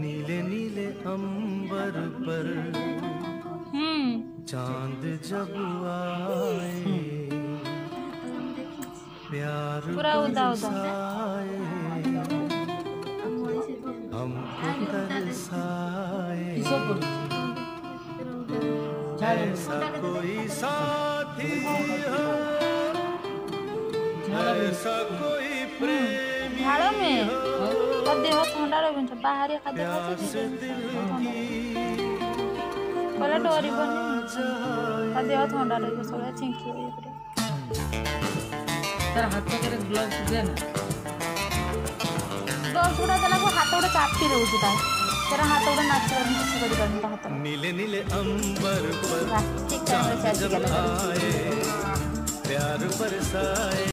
नीले नीले अंबर पर हम्म। चाँद जब आए प्यार पूरा उदा उदा। बरसाए हमको तरसाए। ऐसा कोई साथी ঝাড় মে তোর দেহ ঠান্ডা রবিন বাহারে খাদ্য খাচ্ছে বলে ডরিবনি তোর দেহ ঠান্ডা রইব সবাই ছিঙ্কি তার হাত পাখে গ্লোভস দে না গ্লোভস গুড়া দেলা হাত গুড়া চাপি রহুছি তার तेरा हाथ उड़ा नाच कर किसी को दिखा नहीं हाथ नीले नीले अंबर पर ठीक है जब आए प्यार बरसाए